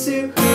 to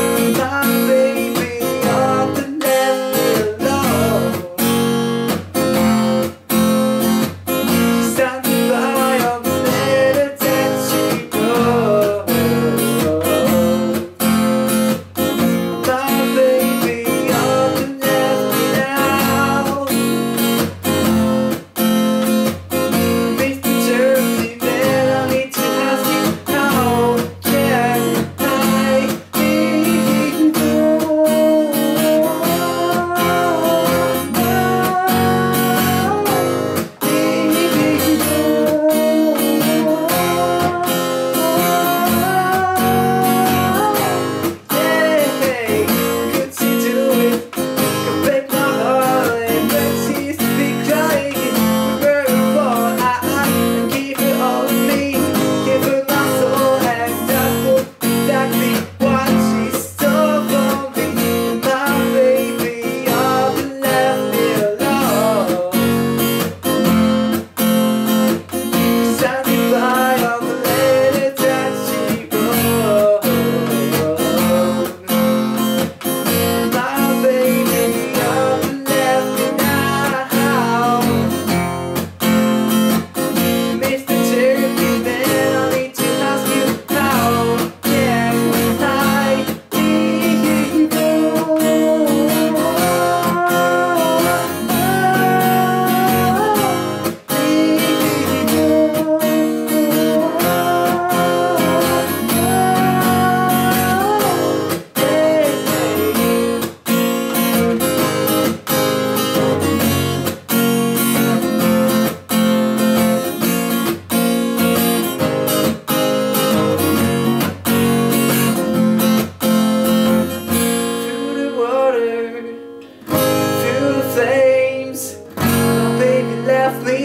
Please.